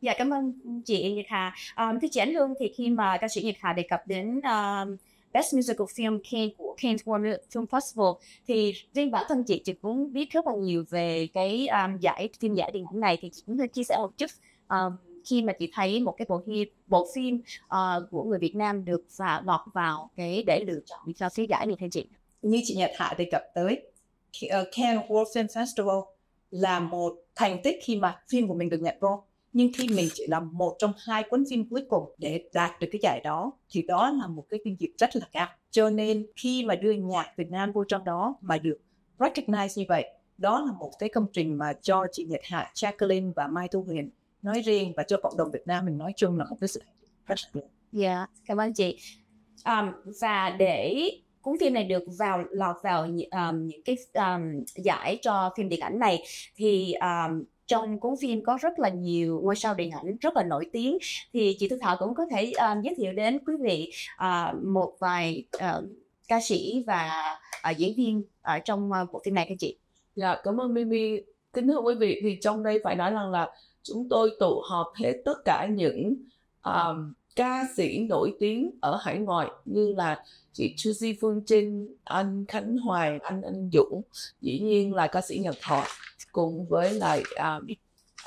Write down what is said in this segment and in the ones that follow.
Dạ cảm ơn chị Nhật Hà. Um, thưa chị Ánh Hương thì khi mà ca sĩ Nhật Hà đề cập đến um, Best Musical Film Cannes của Cannes World Film Festival thì riêng bản thân chị chị cũng biết rất là nhiều về cái um, giải phim giải điện ảnh này. Thì chị cũng hơi chia sẻ một chút um, khi mà chị thấy một cái bộ phim bộ phim uh, của người Việt Nam được và lọt vào cái để lựa chọn cho cái giải này thưa chị. Như chị Nhật Hạ đề cập tới Cannes World Film Festival là một thành tích khi mà phim của mình được nhận vô nhưng khi mình chỉ làm một trong hai cuốn phim cuối cùng để đạt được cái giải đó thì đó là một cái kinh nghiệm rất là cao cho nên khi mà đưa nhạc Việt Nam vô trong đó mà được recognize như vậy đó là một cái công trình mà cho chị Nhật Hạ, Jacqueline và Mai Thu Huyền nói riêng và cho cộng đồng Việt Nam mình nói chung là một cái sự rất là. Dạ, cảm ơn chị. Um, và để cuốn phim này được vào lọt vào um, những cái um, giải cho phim điện ảnh này thì um, trong cuốn phim có rất là nhiều ngôi sao điện ảnh rất là nổi tiếng thì chị Thư Thảo cũng có thể uh, giới thiệu đến quý vị uh, một vài uh, ca sĩ và uh, diễn viên ở trong uh, bộ phim này các chị. Dạ cảm ơn Mimi. Kính thưa quý vị thì trong đây phải nói rằng là chúng tôi tụ họp hết tất cả những um, ca sĩ nổi tiếng ở hải ngoại như là chị Suzy Phương Trinh, anh Khánh Hoài, anh Anh Dũng, dĩ nhiên là ca sĩ Nhật Thọ cùng với lại uh,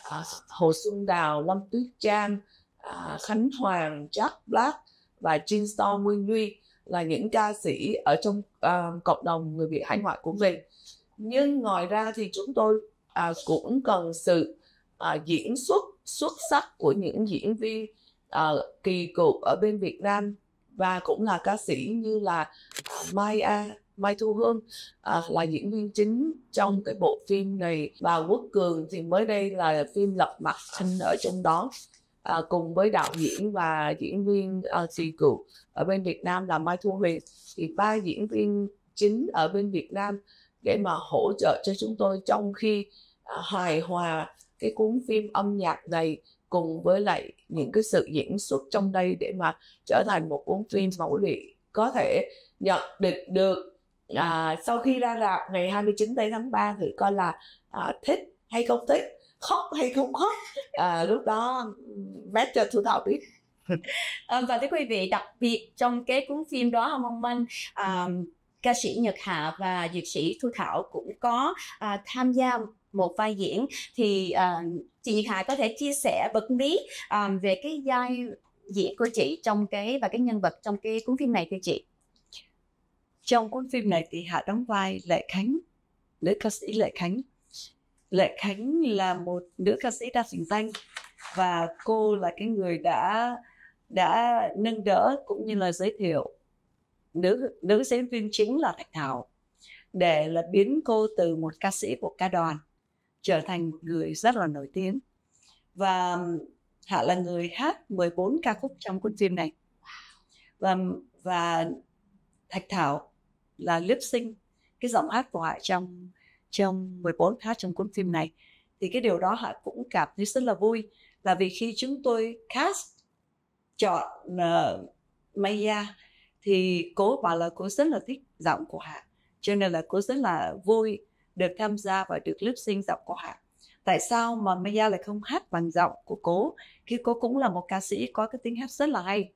uh, Hồ Xuân Đào, Lâm Tuyết Trang, uh, Khánh Hoàng, Jack Black và Jin Storm Nguyên Duy là những ca sĩ ở trong uh, cộng đồng người Việt hải ngoại của mình. Nhưng ngoài ra thì chúng tôi uh, cũng cần sự uh, diễn xuất xuất sắc của những diễn viên uh, kỳ cựu ở bên Việt Nam và cũng là ca sĩ như là Mai A, Mai Thu Hương à, là diễn viên chính trong cái bộ phim này. Và Quốc Cường thì mới đây là phim Lật Mặt Anh ở trong đó à, cùng với đạo diễn và diễn viên à, uh, kỳ cựu ở bên Việt Nam là Mai Thu Huyền. Thì ba diễn viên chính ở bên Việt Nam để mà hỗ trợ cho chúng tôi trong khi à, hài hòa cái cuốn phim âm nhạc này cùng với lại những cái sự diễn xuất trong đây để mà trở thành một cuốn phim mà quý vị có thể nhận định được à, sau khi ra rạp ngày 29 tây tháng 3 thì coi là à, thích hay không thích khóc hay không khóc à, lúc đó mét cho thu thảo biết. À, và thưa quý vị đặc biệt trong cái cuốn phim đó không mong manh à, ca sĩ Nhật Hạ và dược sĩ Thu Thảo cũng có à, tham gia một vai diễn. Thì à, chị hạ có thể chia sẻ bật mí à, về cái vai diễn của chị trong cái và cái nhân vật trong cái cuốn phim này thưa chị? Trong cuốn phim này thì Hạ đóng vai Lệ Khánh, nữ ca sĩ Lệ Khánh. Lệ Khánh là một nữ ca sĩ đa thành danh và cô là cái người đã đã nâng đỡ cũng như là giới thiệu. Nữ nữ diễn viên chính là Thạch Thảo để là biến cô từ một ca sĩ của ca đoàn trở thành một người rất là nổi tiếng. Và um, Hạ là người hát 14 ca khúc trong cuốn phim này. Và và Thạch Thảo là lip sync cái giọng hát của Hạ trong trong 14 hát trong cuốn phim này thì cái điều đó Hạ cũng cảm thấy rất là vui là vì khi chúng tôi cast chọn uh, Maya thì cô bảo là cô rất là thích giọng của Hạ cho nên là cô rất là vui được tham gia và được lip sync giọng của Hạ. Tại sao mà Maya lại không hát bằng giọng của cô khi cô cũng là một ca sĩ có cái tiếng hát rất là hay.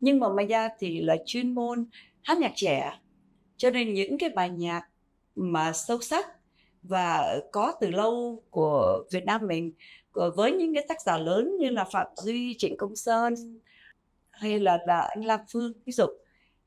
Nhưng mà Maya thì là chuyên môn hát nhạc trẻ. Cho nên những cái bài nhạc mà sâu sắc và có từ lâu của Việt Nam mình với những cái tác giả lớn như là Phạm Duy, Trịnh Công Sơn hay là, là anh Lam Phương ví dụ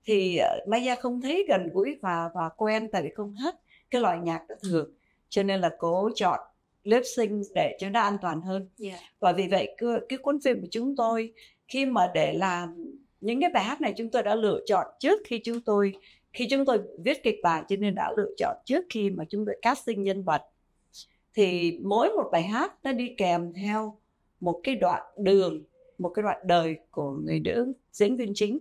thì ờ, Maya không thấy gần gũi và và quen tại vì không hát cái loại nhạc đó thường cho nên là cố chọn lip sync để cho nó an toàn hơn yeah. và vì vậy cái, cái cuốn phim của chúng tôi khi mà để làm những cái bài hát này chúng tôi đã lựa chọn trước khi chúng tôi khi chúng tôi viết kịch bản, cho nên đã lựa chọn trước khi mà chúng tôi casting nhân vật. Thì mỗi một bài hát nó đi kèm theo một cái đoạn đường, một cái đoạn đời của người nữ diễn viên chính.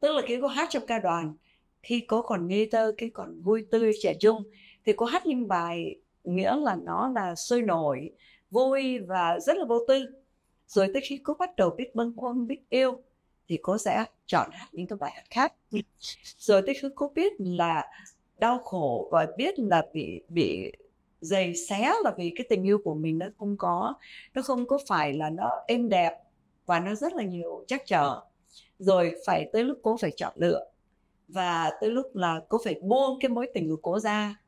Tức là khi cô hát trong ca đoàn, khi cô còn ngây thơ, khi còn vui tươi, trẻ trung, thì cô hát những bài nghĩa là nó là sôi nổi, vui và rất là vô tư. Rồi tới khi cô bắt đầu biết bâng khuâng, biết yêu thì cô sẽ chọn hát những cái bài hát khác. Rồi tới khi cô biết là đau khổ và biết là bị bị dày xé là vì cái tình yêu của mình nó không có. Nó không có phải là nó êm đẹp và nó rất là nhiều chắc trở. Rồi phải tới lúc cô phải chọn lựa và tới lúc là cô phải buông cái mối tình của cô ra.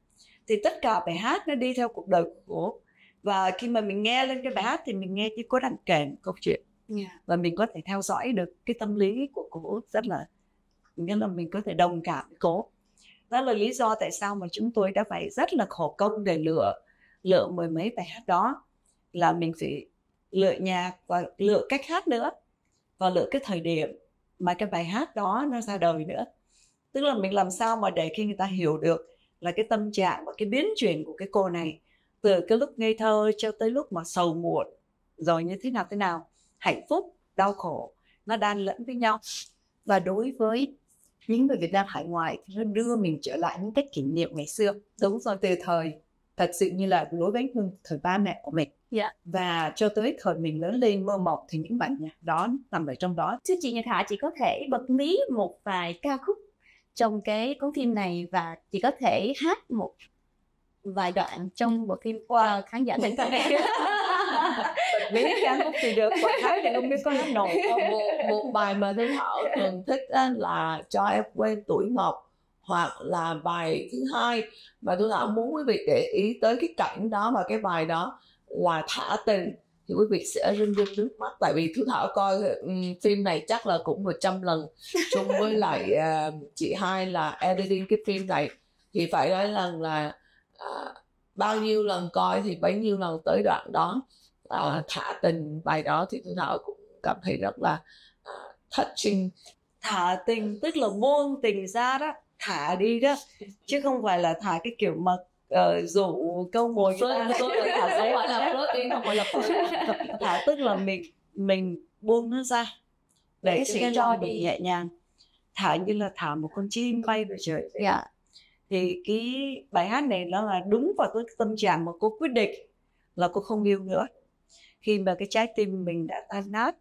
Thì tất cả bài hát nó đi theo cuộc đời của cô. Và khi mà mình nghe lên cái bài hát thì mình nghe như cô đang kể câu chuyện yeah. và mình có thể theo dõi được cái tâm lý của cô rất là, nghĩa là mình có thể đồng cảm với cô đó là lý do tại sao mà chúng tôi đã phải rất là khổ công để lựa lựa mười mấy bài hát đó. Là mình phải lựa nhạc và lựa cách hát nữa, và lựa cái thời điểm mà cái bài hát đó nó ra đời nữa. Tức là mình làm sao mà để khi người ta hiểu được là cái tâm trạng và cái biến chuyển của cái cô này, từ cái lúc ngây thơ cho tới lúc mà sầu muộn, rồi như thế nào thế nào hạnh phúc đau khổ nó đan lẫn với nhau và đối với những người Việt Nam hải ngoại thì nó đưa mình trở lại những cái kỷ niệm ngày xưa đúng rồi từ thời thật sự như là lối bánh hương thời ba mẹ của mình yeah. Dạ. và cho tới thời mình lớn lên mơ mộng thì những bản nhạc đó nằm ở trong đó thưa chị Nhật Hạ chị có thể bật mí một vài ca khúc trong cái cuốn phim này và chị có thể hát một vài đoạn trong bộ phim qua khán giả thành thật này biết ca khúc thì được. Quả thái thì không biết có hát nổi. Một, một bài mà Thúy Thảo thường thích là cho em quên tuổi ngọc hoặc là bài thứ hai mà tôi thảo muốn quý vị để ý tới cái cảnh đó và cái bài đó là thả tình. Thì quý vị sẽ rưng rưng nước mắt. Tại vì thu thảo coi um, phim này chắc là cũng 100 lần. Chung với lại uh, chị hai là editing cái phim này. Thì phải nói rằng là uh, bao nhiêu lần coi thì bấy nhiêu lần tới đoạn đó uh, thả tình bài đó thì thu thảo cũng cảm thấy rất là uh, touching. Thả tình tức là buông tình ra đó thả đi đó chứ không phải là thả cái kiểu mà uh, rủ câu mồi người ta thả gọi là flirting không gọi là thả tức là mình mình buông nó ra để cho cái lo bị nhẹ nhàng. Thả như là thả một con chim bay về trời. Yeah. Dạ. thì cái bài hát này nó là đúng vào cái tâm trạng mà cô quyết định là cô không yêu nữa khi mà cái trái tim mình đã tan nát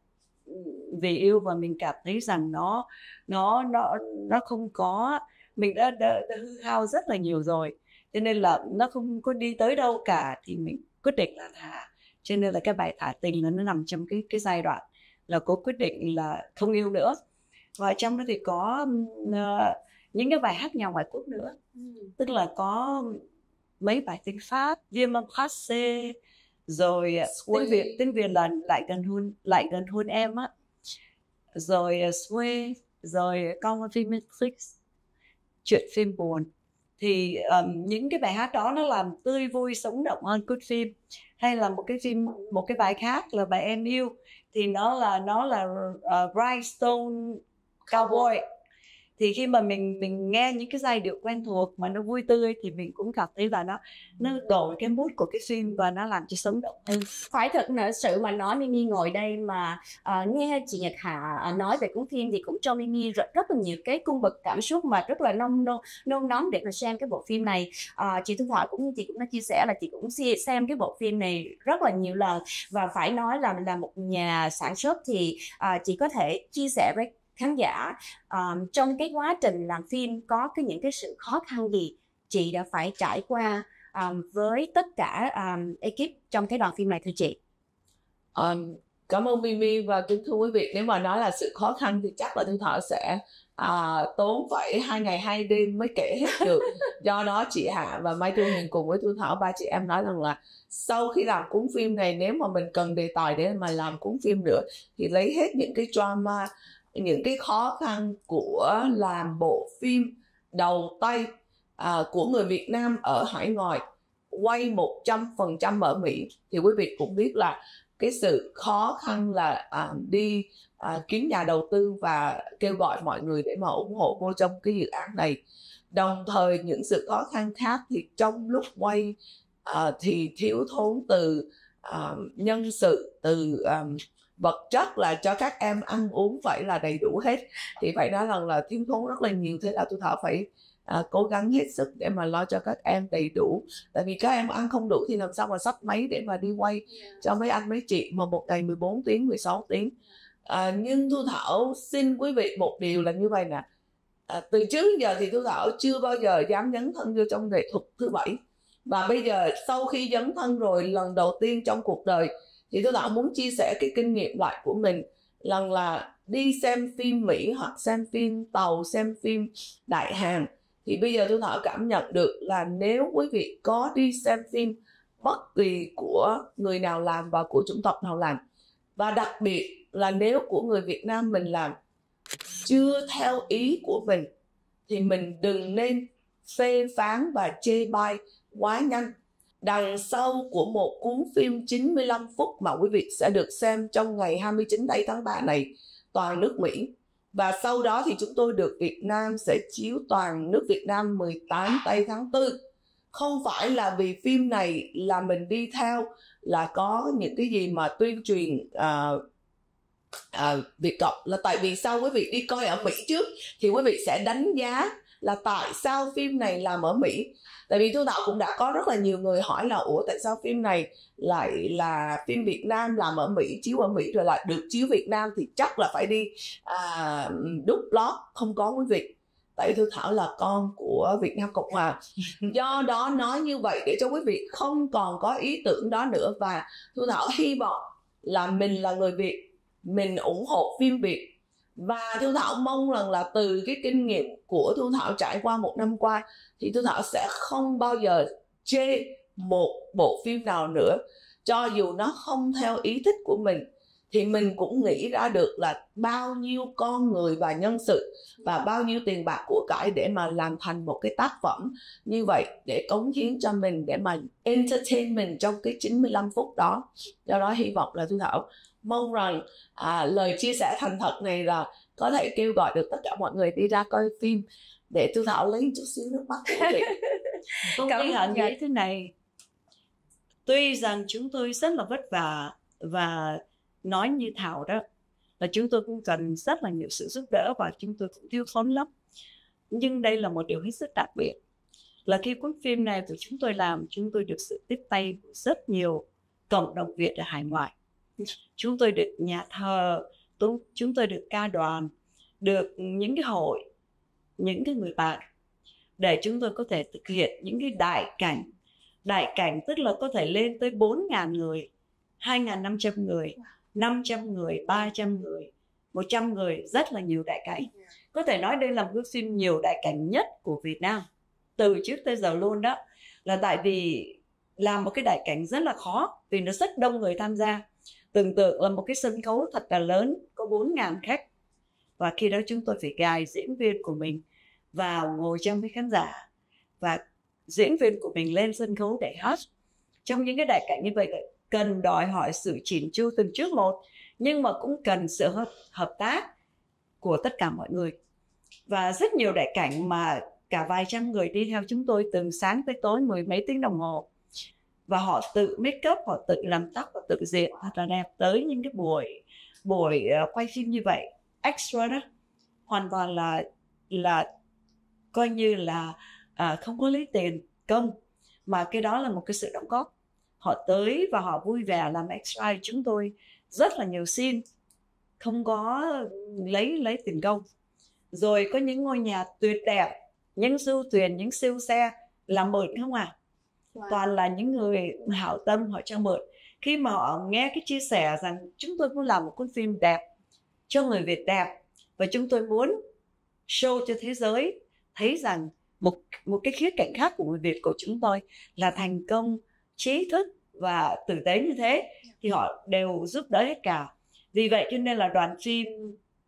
vì yêu và mình cảm thấy rằng nó nó nó nó không có mình đã, đã, đã hư hao rất là nhiều rồi. Cho nên là nó không có đi tới đâu cả thì mình quyết định là thả. Cho nên là cái bài thả tình là nó nằm trong cái cái giai đoạn là cô quyết định là không yêu nữa. Và trong đó thì có uh, những cái bài hát nhà ngoại quốc nữa. Ừ. tức là có mấy bài tiếng pháp viêm âm rồi tiếng việt tiếng việt là lại gần hơn lại gần hơn em á. Rồi sway rồi con phim Netflix chuyện phim buồn. Thì um, những cái bài hát đó nó làm tươi vui sống động hơn cốt phim. Hay là một cái phim một cái bài khác là bài em yêu. Thì nó là nó là uh, Rhinestone Cowboy thì khi mà mình mình nghe những cái giai điệu quen thuộc mà nó vui tươi thì mình cũng cảm thấy là nó nó đổi cái mood của cái phim và nó làm cho sống động hơn. Phải thật là sự mà nói Mimi ngồi đây mà uh, nghe chị Nhật Hà ờ, nói về cuốn phim thì cũng cho Mimi rất, rất là nhiều cái cung bậc cảm xúc mà rất là nông nôn nôn nóng để mà xem cái bộ phim này. Uh, chị Thu Thoại cũng như chị cũng đã chia sẻ là chị cũng xem cái bộ phim này rất là nhiều lần. Và phải nói là là một nhà sản xuất thì uh, chị có thể chia sẻ với khán giả. Um, trong cái quá trình làm phim có cái những cái sự khó khăn gì chị đã phải trải qua um, với tất cả um, ekip trong cái đoàn phim này thưa chị? Um, cảm ơn Mimi và kính thưa quý vị. Nếu mà nói là sự khó khăn thì chắc là Thu Thảo sẽ à, tốn phải hai ngày hai đêm mới kể hết được. Do đó chị Hạ và Mai Thu Huyền cùng với Thu Thảo ba chị em nói rằng là sau khi làm cuốn phim này nếu mà mình cần đề tài để mà làm cuốn phim nữa thì lấy hết những cái drama những cái khó khăn của làm bộ phim đầu tay à, của người Việt Nam ở hải ngoại quay 100% ở Mỹ. Thì quý vị cũng biết là cái sự khó khăn là à, đi à, kiếm nhà đầu tư và kêu gọi mọi người để mà ủng hộ cô trong cái dự án này. Đồng thời những sự khó khăn khác thì trong lúc quay à, thì thiếu thốn từ à, nhân sự từ à, vật chất là cho các em ăn uống phải là đầy đủ hết. Thì phải nói rằng là thiếu thốn rất là nhiều thế là tôi thảo phải à, cố gắng hết sức để mà lo cho các em đầy đủ. Tại vì các em ăn không đủ thì làm sao mà sắp máy để mà đi quay cho mấy anh mấy chị mà một ngày 14 tiếng 16 tiếng. À, nhưng thu thảo xin quý vị một điều là như vậy nè. À, từ trước giờ thì thu thảo chưa bao giờ dám nhấn thân vô trong nghệ thuật thứ bảy. Và bây giờ sau khi dấn thân rồi lần đầu tiên trong cuộc đời thì tôi đã muốn chia sẻ cái kinh nghiệm lại của mình lần là đi xem phim Mỹ hoặc xem phim tàu, xem phim đại hàng thì bây giờ tôi thảo cảm nhận được là nếu quý vị có đi xem phim bất kỳ của người nào làm và của chủng tộc nào làm, và đặc biệt là nếu của người Việt Nam mình làm chưa theo ý của mình, thì mình đừng nên phê phán và chê bai quá nhanh đằng sau của một cuốn phim 95 phút mà quý vị sẽ được xem trong ngày 29 tây tháng 3 này toàn nước Mỹ. Và sau đó thì chúng tôi được Việt Nam sẽ chiếu toàn nước Việt Nam 18 tây tháng 4 không phải là vì phim này là mình đi theo là có những cái gì mà tuyên truyền uh, uh, Việt Cộng. Là tại vì sao quý vị đi coi ở Mỹ trước thì quý vị sẽ đánh giá là tại sao phim này làm ở Mỹ? Tại vì thu đạo cũng đã có rất là nhiều người hỏi là ủa tại sao phim này lại là phim Việt Nam làm ở Mỹ chiếu ở Mỹ rồi lại được chiếu Việt Nam thì chắc là phải đi à, đúc lót không có quý vị. Tại Thu Thảo là con của Việt Nam Cộng Hòa. Do đó nói như vậy để cho quý vị không còn có ý tưởng đó nữa. Và Thu Thảo hy vọng là mình là người Việt mình ủng hộ phim Việt và Thu Thảo mong rằng là từ cái kinh nghiệm của Thu Thảo trải qua một năm qua, thì Thu Thảo sẽ không bao giờ chê một bộ phim nào nữa. Cho dù nó không theo ý thích của mình, thì mình cũng nghĩ ra được là bao nhiêu con người và nhân sự và bao nhiêu tiền bạc của cải để mà làm thành một cái tác phẩm như vậy để cống hiến cho mình, để mà entertain mình trong cái 95 phút đó. Do đó hy vọng là Thu Thảo mong rằng à, lời chia sẻ thành thật này là có thể kêu gọi được tất cả mọi người đi ra coi phim để Thu Thảo lấy chút xíu nước mắt của chị cảm ơn nghĩ thế này. Tuy rằng chúng tôi rất là vất vả và nói như thảo đó là chúng tôi cũng cần rất là nhiều sự giúp đỡ và chúng tôi cũng thiếu thốn lắm. Nhưng đây là một điều hết sức đặc biệt là khi cuốn phim này của chúng tôi làm chúng tôi được sự tiếp tay của rất nhiều cộng đồng Việt ở hải ngoại chúng tôi được nhà thờ chúng tôi được ca đoàn, được những cái hội, những cái người bạn để chúng tôi có thể thực hiện những cái đại cảnh. Đại cảnh tức là có thể lên tới 4.000 người 2.500 người 500 người 300 người 100 người, rất là nhiều đại cảnh. Có thể nói đây là một cái phim nhiều đại cảnh nhất của Việt Nam, từ trước tới giờ luôn đó. Là tại vì làm một cái đại cảnh rất là khó, vì nó rất đông người tham gia tưởng tượng là một cái sân khấu thật là lớn có 4.000 khách. Và khi đó chúng tôi phải gài diễn viên của mình vào ngồi trong với khán giả và diễn viên của mình lên sân khấu để hát. Trong những cái đại cảnh như vậy cần đòi hỏi sự chỉn chu từng trước một nhưng mà cũng cần sự hợp, hợp tác của tất cả mọi người. Và rất nhiều đại cảnh mà cả vài trăm người đi theo chúng tôi từ sáng tới tối mười mấy tiếng đồng hồ và họ tự make up họ tự làm tóc họ tự diện thật là đẹp tới những cái buổi buổi ờ, quay phim như vậy. Extra đó hoàn toàn là là coi như là à, không có lấy tiền công mà cái đó là một cái sự đóng góp. Họ tới và họ vui vẻ làm extra chúng tôi rất là nhiều xin không có lấy lấy tiền công. Rồi có những ngôi nhà tuyệt đẹp những du thuyền những siêu xe làm mượn không à? Wow. toàn là những người hảo tâm, họ cho mượn khi mà họ nghe cái chia sẻ rằng chúng tôi muốn làm một cuốn phim đẹp cho người Việt đẹp và chúng tôi muốn show cho thế giới, thấy rằng một một cái khía cạnh khác của người Việt của chúng tôi là thành công, trí thức và tử tế như thế, thì họ đều giúp đỡ hết cả. Vì vậy cho nên là đoàn phim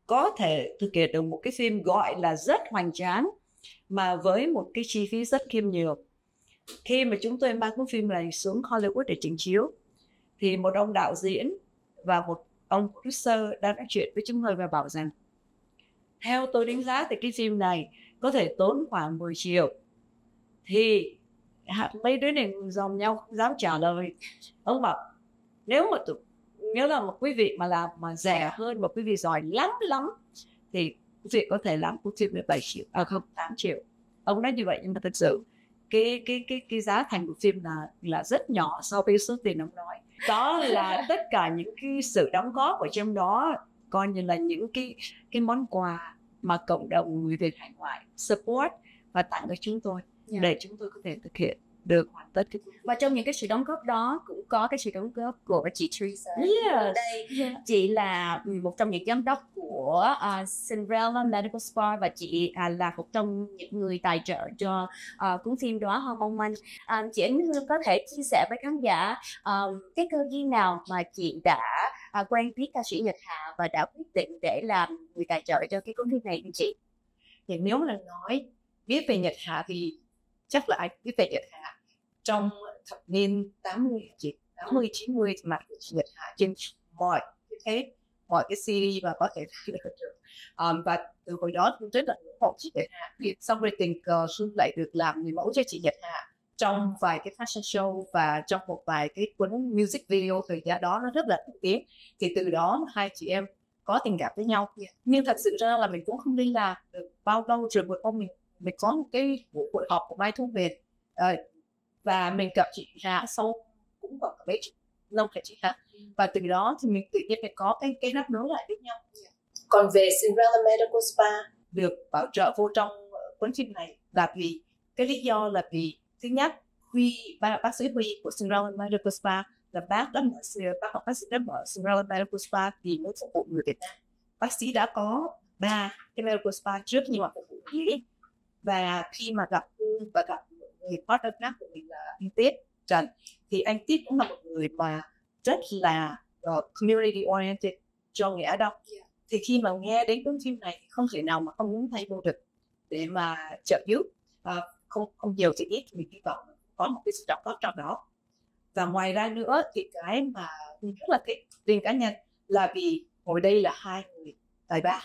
có thể thực hiện được một cái phim gọi là rất hoành tráng, mà với một cái chi phí rất khiêm nhường khi mà chúng tôi mang cuốn phim này xuống Hollywood để trình chiếu, thì một ông đạo diễn và một ông producer đang nói chuyện với chúng tôi và bảo rằng, theo tôi đánh giá thì cái phim này có thể tốn khoảng 10 triệu. Thì mấy đứa này dòng nhau không dám trả lời. Ông bảo, nếu mà tụi, nếu là một quý vị mà làm mà rẻ hơn, một quý vị giỏi lắm lắm, thì quý vị có thể làm cuốn phim 17 triệu à không 8 triệu. Ông nói như vậy nhưng mà thật sự cái cái cái cái giá thành của phim là là rất nhỏ so với số tiền ông nói đó là tất cả những cái sự đóng góp ở trong đó coi như là những cái cái món quà mà cộng đồng người Việt hải ngoại support và tặng cho chúng tôi yeah. Dạ. để chúng tôi có thể thực hiện được. Hoàn tất và trong những cái sự đóng góp đó cũng có cái sự đóng góp của chị Teresa. Yes. đây chị là một trong những giám đốc của uh, Cinderella Medical Spa và chị uh, là một trong những người tài trợ cho uh, cuốn phim đó Hoa mong manh. Um, chị Ánh Hương có thể chia sẻ với khán giả um, cái cơ duyên nào mà chị đã uh, quen biết ca sĩ Nhật Hà và đã quyết định để làm người tài trợ cho cái cuốn phim này của chị? Thì nếu mà nói biết về Nhật Hà thì chắc là ai biết về Nhật Hà trong thập niên 80 chị 80 90 thì mặt của chị Nhật Hà trên mọi cái mọi cái CD mà có thể được um, và từ hồi đó cũng rất là ủng hộ chị Nhật Hà. Thì xong rồi tình cờ Xuân lại được làm người mẫu cho chị Nhật Hà trong vài cái fashion show và trong một vài cái cuốn music video thời gian đó nó rất là nổi tiếng. Thì từ đó hai chị em có tình cảm với nhau nhưng thật sự ra là mình cũng không liên lạc được bao lâu rồi một hôm mình mình có một cái buổi hội họp của Mai Thu về uh, ờ, và mình gặp chị Hà sau cũng khoảng mấy lâu phải chị Hà. Và từ đó thì mình tự nhiên mình có cái cái đáp nối lại với nhau. Còn về Cinderella Medical Spa? Được bảo trợ vô trong cuốn phim này là vì cái lý do là vì thứ nhất Huy bác, bác sĩ Huy của Cinderella Medical Spa là bác đã mở bác học bác sĩ đã mở Cinderella Medical Spa vì muốn phục vụ người Việt Nam. Bác sĩ đã có ba cái medical spa trước nhưng mà phục vụ Mỹ và khi mà gặp và gặp người partner khác của mình là anh Tiết. Trần thì anh Tiết cũng là một người mà rất là uh, community oriented cho nghĩa đông thì khi mà nghe đến cuốn phim này không thể nào mà không muốn thay vô được để mà trợ giúp. Uh, không không nhiều thì ít mình hy vọng có một cái sự đóng góp trong đó. Và ngoài ra nữa thì cái mà rất là thích riêng cá nhân là vì ngồi đây là hai người tài ba.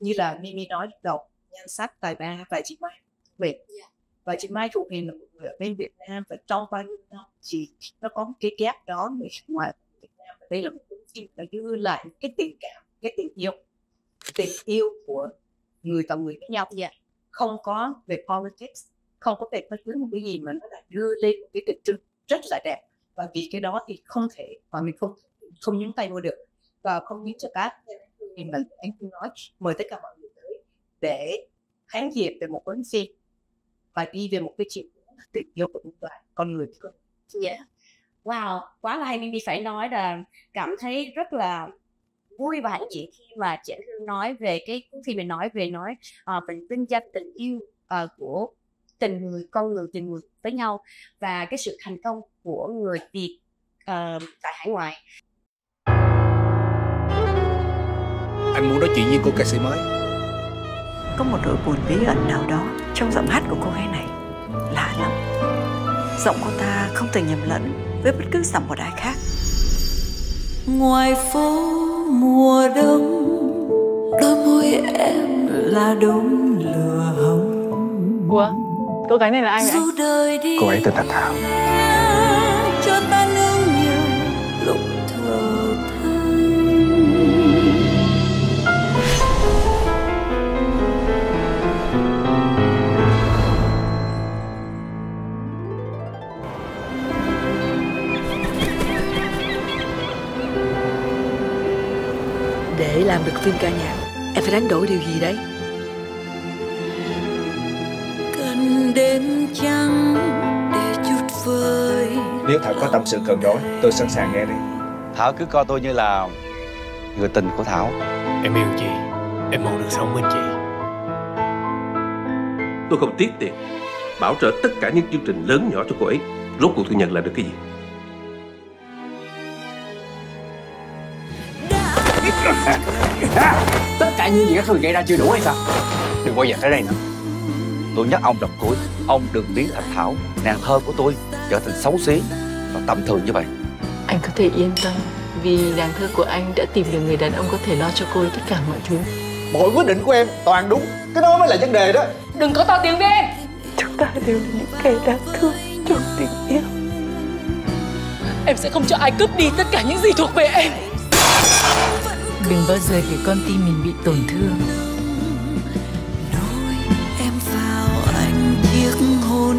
Như là Mimi nói đầu nhan sắc tài ba và chị Mai về và chị Mai chụp hình là một người ở bên Việt Nam và trong bao nhiêu năm chị nó có một cái ghép đó người ngoài Việt Nam. Và đấy là một cuốn phim là như lại cái tình cảm, cái tình yêu tình yêu của người và người với nhau. Yeah. không có về politics, không có về bất cứ một cái gì mà nó lại đưa lên một cái tình trưng rất là đẹp. Và vì cái đó thì không thể, và mình không không nhúng tay vô được. Và không những cho các thì mình, anh nói, mời tất cả mọi người tới để khán diện về một cuốn phim và đi về một cái chuyện tình yêu của con người yeah. wow quá là hay. Mimi phải nói là cảm thấy rất là vui và hãnh diện khi mà chị Hương nói về cái khi mình nói về nói uh, về vinh danh tình yêu uh, của tình người con người tình người với nhau và cái sự thành công của người Việt uh, tại hải ngoại. Anh muốn nói chuyện với cô ca sĩ mới. Có một nỗi buồn bí ẩn nào đó trong giọng hát của cô gái này. Lạ lắm. Giọng cô ta không từng nhầm lẫn với bất cứ giọng một ai khác. Ngoài phố mùa đông đôi môi em là đốm lửa hồng. Ủa cô gái này là ai vậy? Anh cô ấy tên là thảo. cho ta đánh đổi điều gì đấy? Cần đêm trăng để chút vơi nếu thảo có tâm sự cần nói tôi sẵn sàng nghe đi. Thảo cứ coi tôi như là người tình của Thảo. Em yêu chị Em mong được sống bên chị. Tôi không tiếc tiền Bảo trợ tất cả những chương trình lớn nhỏ cho cô ấy. Rốt cuộc tôi nhận lại được cái gì Những gì các tôi gây ra chưa đủ hay sao? Đừng bao giờ tới đây nữa Tôi nhắc ông đọc cuối Ông đừng biến thành Thảo. Nàng thơ của tôi trở thành xấu xí Và tầm thường như vậy. Anh có thể yên tâm Vì nàng thơ của anh đã tìm được người đàn ông có thể lo cho cô ấy tất cả mọi thứ. Mọi quyết định của em toàn đúng. Cái đó mới là vấn đề đó. Đừng có to tiếng với em. Chúng ta đều là những kẻ đáng thương trong tình yêu. Em sẽ không cho ai cướp đi tất cả những gì thuộc về em Đừng bao giờ để con tim mình bị tổn thương. Em vào anh chiếc hôn